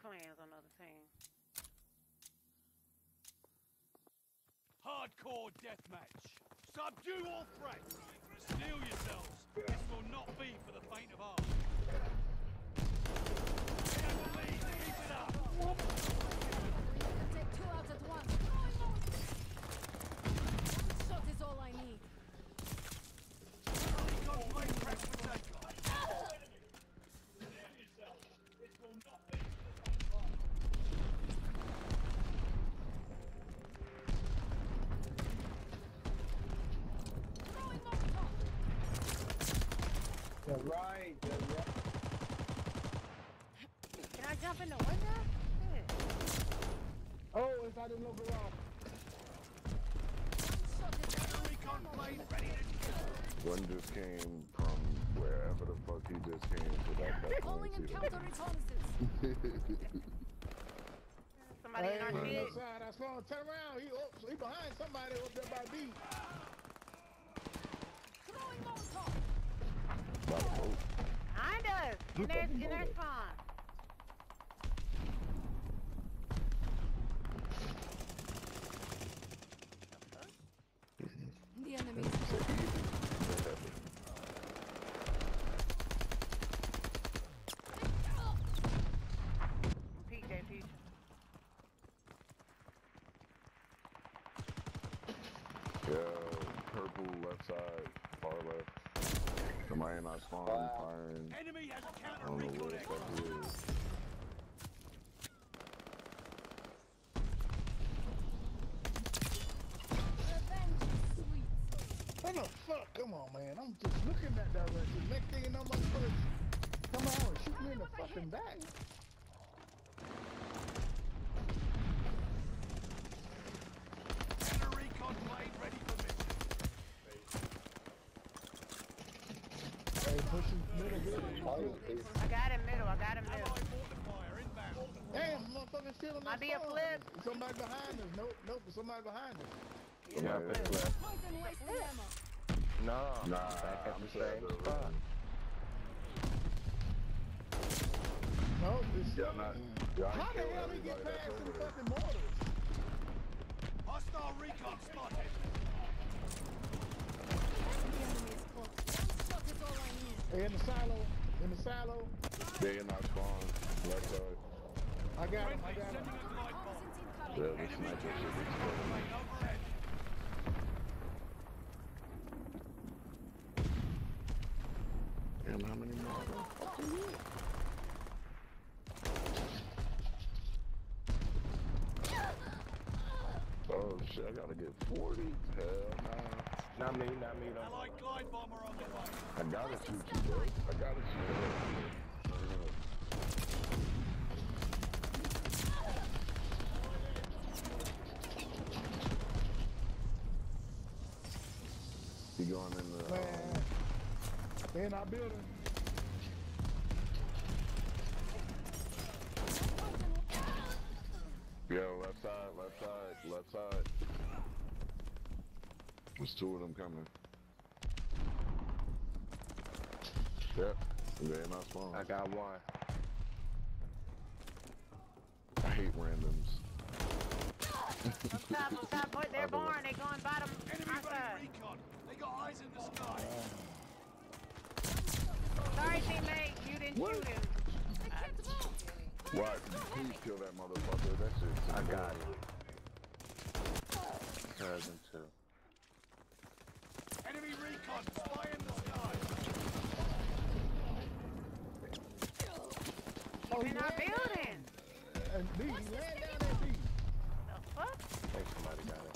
clans on the other team. Hardcore deathmatch. Subdue all threats. Steel yourselves. This will not be for the faint of heart. Keep it up. Take two out at once. One shot is all I need. Recon plane press for takeoff. Steel yourselves. This will not be for the faint of heart. Throwing Molotov. The right, the right. Can I jump in the window? Shit. Oh, it's out in the garage. One all I Recon plane ready to kill. One just came from wherever the fuck he just came to that need. Calling definitely encounter reconnaissance. Somebody in our Hey, on the shit. side. I saw him turn around. He, oh, he behind somebody up there by B. Throwing Molotov. Behind us. In their, in their spawn. The enemy is Peek that future. Yeah, purple left side, far left. Somebody in our spawn firing. Enemy has a I counter oh, don't know recon where the fuck aircraft. he is. revenge is sweet. What the fuck? Come on, man. I'm just looking that direction. Next thing you know, motherfucker, come on, shoot me in the fucking back. Counter recon plane ready for mission. Hey, pushing middle, middle. I got him middle. I got him middle. Allied mortar fire inbound. Damn, motherfucker still in Might be a flip. Somebody behind us. Nope, nope, somebody behind us. Yeah, it's left. Point and waste the ammo. No, Nah, back at I'm the sad same spot. No, it's Y'all not, y'all How the hell he everybody get past them over there. fucking mortars? Hostile recon spotted. The enemy is close. One shot is all I need. Hey, in the silo, in the silo. They in our spawn, left side. I got him, I got him. a glide bomb. Reconnaissance incoming. Yeah, Enemy sniper is recon plane. Damn, how many more? Oh shit, I gotta get 40? Hell nah. Not me, not me. Don't. Allied glide bomber on the way. I gotta shoot you, bro. I gotta shoot you. He going in the. Man, Um, they in our building. yeah, left side, left side, left side. There's two of them coming. Yep, they in our spawn. I got one. I hate randoms. Up top, up top. Boy, they're born. They going bottom. Enemy Our recon. They got eyes in the sky. Sorry, teammate. You didn't What? shoot him. I can't. What? Please kill that motherfucker. That shit. I got it. Cousin too. Oh, In our building. And B, laying down at B. The fuck? I think somebody got it.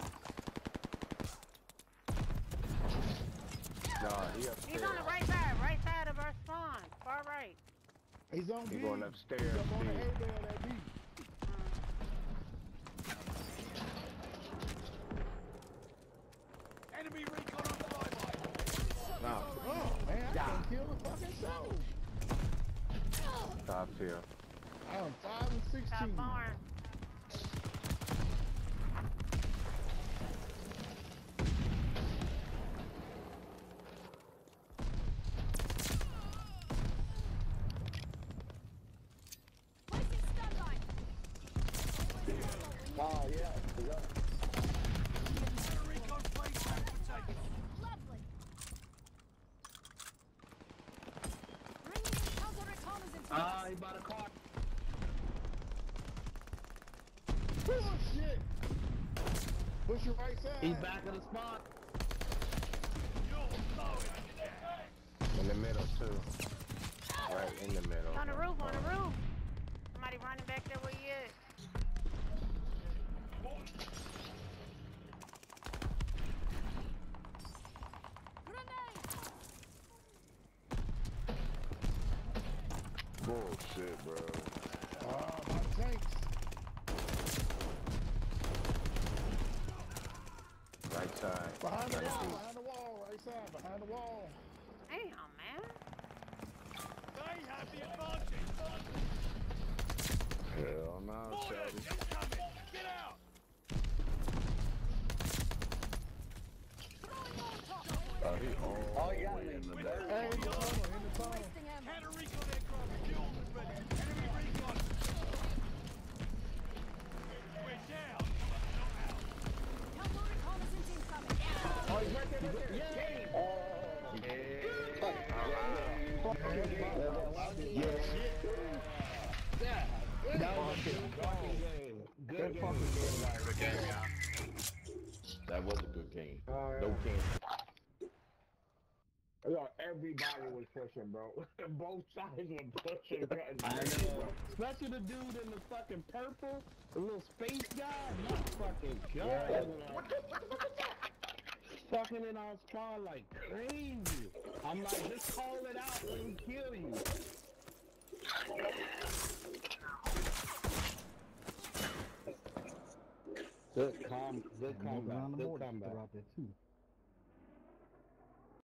Nah, he upstairs. He's on the right side. Right side of our spawn. Far right. He's on He B. going upstairs, He's up on the Steve. hay bale at B. Enemy recon top tier. I'm 5 and 16. Top barn. Wow, yeah. Reconnaissance. Ah, he bought a car. Bullshit! Push your right side. He's back at the spot. You're blowing. In the middle too. Right in the middle. On the roof, on the roof. Somebody running back there where you at. Bullshit, bro. Ah, my tanks. Right side. Behind the Right wall, feet. behind the wall, right side, behind the wall. Damn, man. They have the advantage. Hell no, Mortar, Shouty. Get out. Throwing Oh, he all Oh, the yeah, way in the back. Hey, in the tunnel, in the tunnel. Good game, y'all. That was a good game. Oh, No game. Yo, everybody was pushing, bro. Both sides were pushing. I know. Especially the dude in the fucking purple, the little space guy. My fucking god. Fucking in our spawn like crazy. I'm like, just call it out when he kill you. Good com, good combat, the good combat. they're there too.